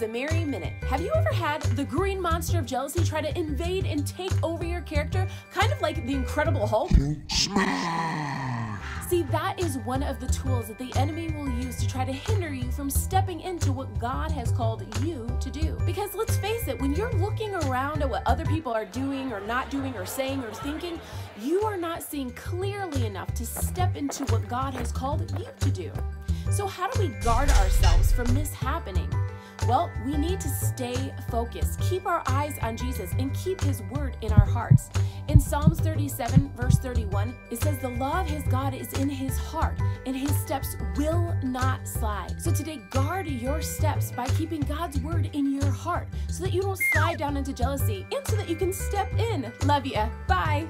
is a Mary minute. Have you ever had the green monster of jealousy try to invade and take over your character, kind of like the Incredible Hulk? See, that is one of the tools that the enemy will use to try to hinder you from stepping into what God has called you to do. Because let's face it, when you're looking around at what other people are doing or not doing or saying or thinking, you are not seeing clearly enough to step into what God has called you to do. So, how do we guard ourselves from this happening? Well, we need to stay focused, keep our eyes on Jesus, and keep His word in our hearts. In Psalms 37, verse 31, it says, The law of his God is in his heart, and his steps will not slide. So today, guard your steps by keeping God's word in your heart so that you don't slide down into jealousy and so that you can step in. Love ya. Bye.